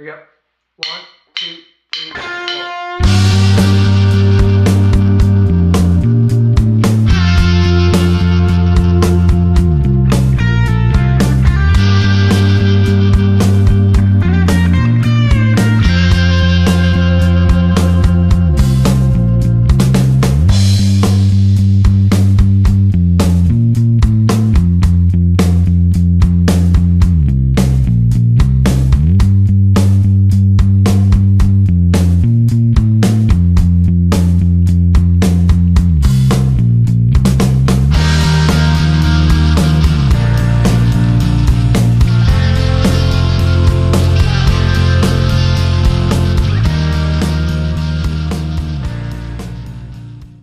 Here we go. One.